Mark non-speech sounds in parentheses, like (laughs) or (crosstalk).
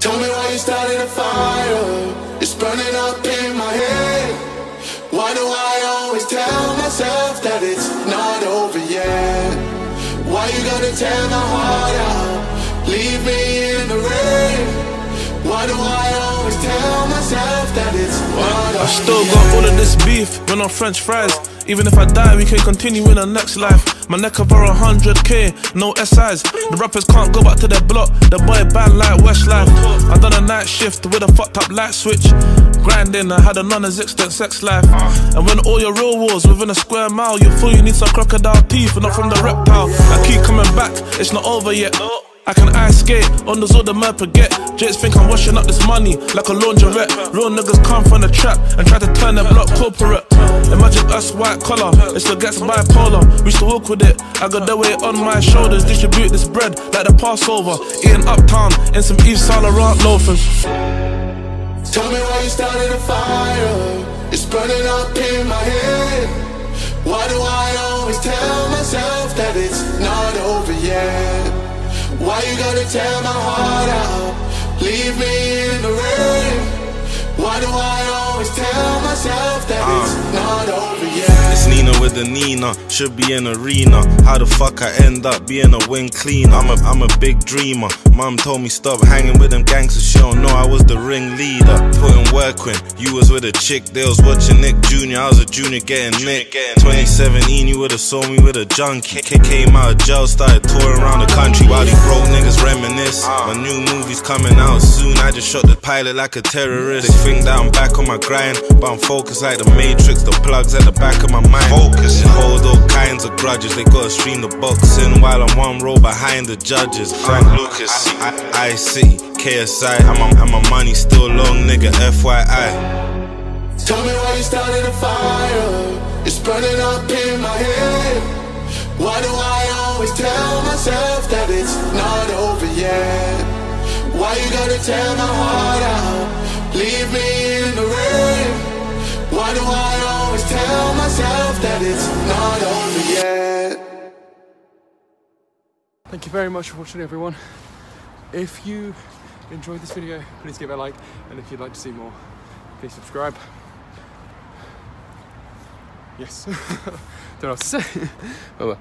Tell me why you started a fire. It's burning up in my head. Why do I always tell myself that it's not over yet? Why you gonna tear my heart out? Leave me in the rain. Why do I always tell myself that it's I still got all of this beef when I'm French fries. Even if I die, we can continue in the next life. My neck over a hundred K, no SIs. The rappers can't go back to their block. The boy band like Westlife. I done a night shift with a fucked up light switch. Grinding, I had a non-existent sex life. And when all your real wars within a square mile, you feel you need some crocodile teeth and not from the reptile. I keep coming back, it's not over yet. I can ice skate on the Zorda Merp get. Jakes think I'm washing up this money like a laundrette. Real niggas come from the trap and try to turn their block corporate. Imagine us white collar, it still gets bipolar. We still walk with it. I got the weight on my shoulders, distribute this bread like the Passover. Eating uptown in some Yves Saint loafers. Tell me why you started a fire. It's burning up in my head. Why do I always tell myself that it's not over yet? Why you gotta tear my heart out? Leave me myself Nina with the Nina, should be an arena. How the fuck I end up being a wing cleaner? I'm a, I'm a big dreamer. Mom told me stop hanging with them gangsters, she don't know I was the ringleader. Putting work in, you was with a chick, they was watching Nick Jr., I was a junior getting Nick. 2017, you would've saw me with a junkie. K- Came out of jail, started touring around the country while these broke niggas reminisce. My new movie's coming out soon, I just shot the pilot like a terrorist. They think that I'm back on my grind, but I'm focused like the Matrix, the plugs at the back of my mind. Focus. Hold all kinds of grudges, they gotta stream the boxing while I'm one row behind the judges. Frank Lucas, I, I see, KSI, I'm a, I'm money still long nigga, FYI. Tell me why you started a fire. It's burning up in my head. Why do I always tell myself that it's not over yet? Why you gotta tear my heart out? Leave me in the rain. Why do I that it's not over yet? Thank you very much for watching everyone. If you enjoyed this video, please give it a like and if you'd like to see more, please subscribe. Yes. (laughs) Don't know what to say. (laughs) bye.